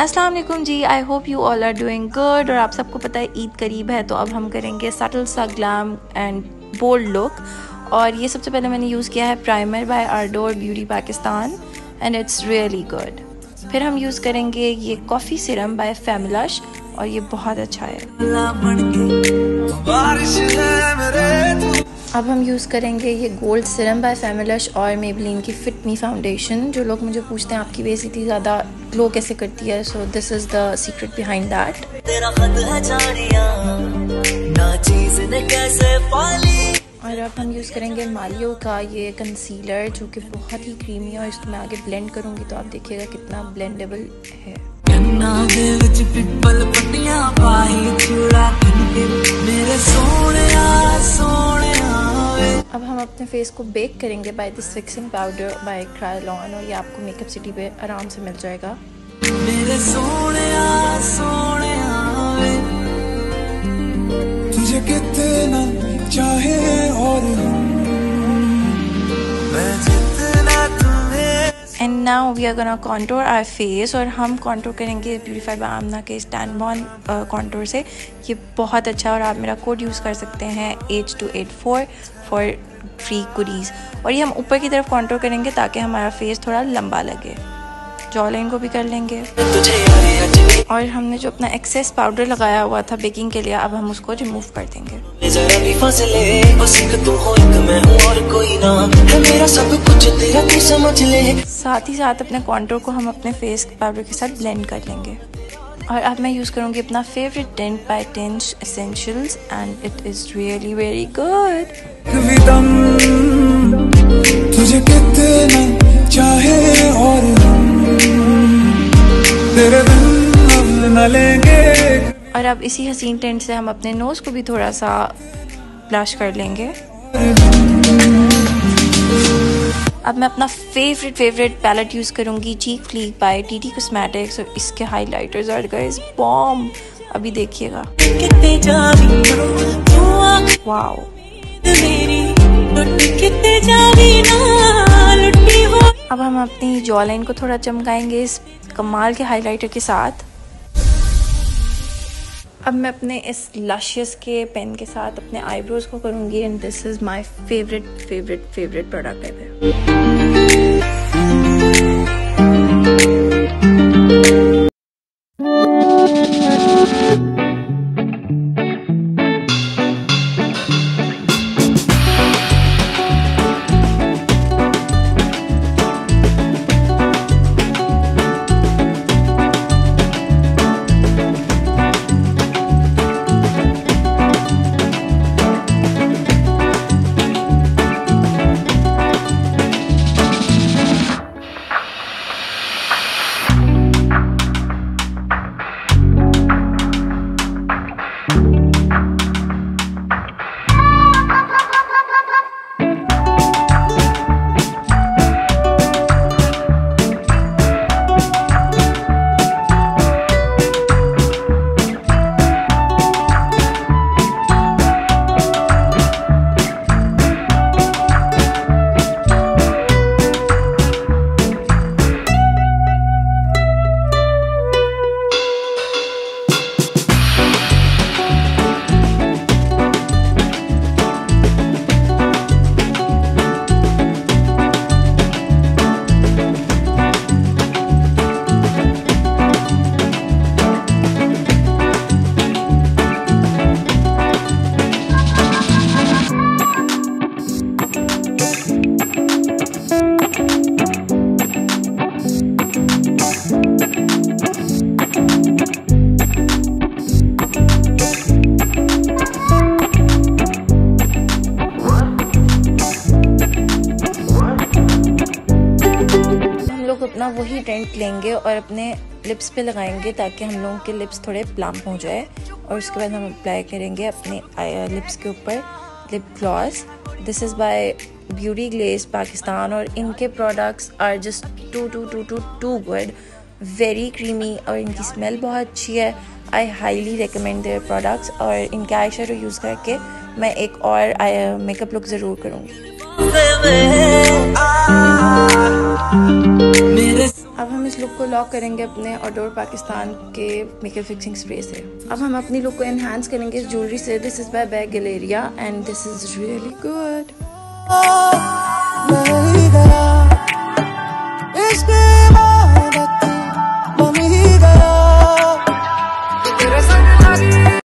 अस्सलाम वालेकुम जी I hope you all are doing good और आप सबको पता है ईद करीब है तो अब हम करेंगे सटल सा ग्लैम एंड बोल्ड लुक और ये सबसे पहले मैंने यूज़ किया है primer by Ardor Beauty Pakistan and it's really good फिर हम यूज़ करेंगे ये कॉफ़ी सिरम बाय फैमिलश और ये बहुत अच्छा है। अब हम यूज़ करेंगे ये गोल्ड सिरम बाय फेमिलश और मेबलिन की फिट मी फाउंडेशन जो लोग मुझे पूछते हैं आपकी बेस इतनी ज़्यादा ग्लो कैसे करती है so this is the secret behind that और अब हम यूज़ करेंगे मालियो का ये कंसीलर जो कि बहुत ही क्रीमी है और इसको मैं आगे ब्लेंड करूँगी तो आप देखिएगा कितना ब्लेंडेबल है। अब हम अपने फेस को बेक करेंगे by this fixing powder by Kryolan और ये आपको मेकअप सिटी पे आराम से मिल जाएगा। मेरे सोने सोने तुझे चाहे और and now we are gonna contour our face और हम कॉन्टोर करेंगे ब्यूटीफाई बाय आमना के स्टैंड बॉन कॉन्टोर से। ये बहुत अच्छा और आप मेरा कोड यूज़ कर सकते हैं H two eight four for free कुरीज़ और ये हम ऊपर की तरफ़ कॉन्टोर करेंगे ताकि हमारा फेस थोड़ा लंबा लगे। जॉ लाइन को भी कर लेंगे। और हमने जो अपना एक्सेस पाउडर लगाया हुआ था बेकिंग के लिए, अब हम उसको रिमूव कर देंगे। साथ ही साथ अपने कॉन्टोर को हम अपने फेस पाउडर के साथ ब्लेंड कर लेंगे। और अब मैं यूज़ करूँगी अपना favourite tint by Tint Essentials and it is really very good तुझे कितना चाहे और न लेंगे और अब इसी हसीन टेंट से हम अपने नोज़ को भी थोड़ा सा ब्लश कर लेंगे। अब मैं अपना फेवरेट फेवरेट पैलेट यूज़ करूँगी। Cheek fleek by T T cosmetics और इसके हाइलाइटर्स और गाइस बॉम अभी देखिएगा। वाओ अब हम अपनी जॉ लाइन को थोड़ा चमकाएँगे इस कमाल के हाइलाइटर के साथ। अब मैं अपने इस लशियस के पेन के साथ अपने आईब्रोज को करूँगी and this is my favourite favourite favourite product है वही टेंट लेंगे और अपने लिप्स पे लगाएँगे ताकि हम लोगों के लिप्स थोड़े प्लम्प हो जाए। और उसके बाद हम अप्लाई करेंगे अपने लिप्स के ऊपर lip gloss this is by Beauty Glazed Pakistan और इनके products are just too too too too too good very creamy और इनकी स्मेल बहुत अच्छी है। I highly recommend their products और इनके आई शेडो यूज़ करके मैं एक और मेकअप लुक ज़रूर करूँगी। अब हम इस लुक को लॉक करेंगे अपने ऑडोर पाकिस्तान के मेकअप फिक्सिंग स्प्रे से। अब हम अपनी लुक को एनहांस करेंगे इस ज्वेलरी से। This is by Bag Galleria and this is really good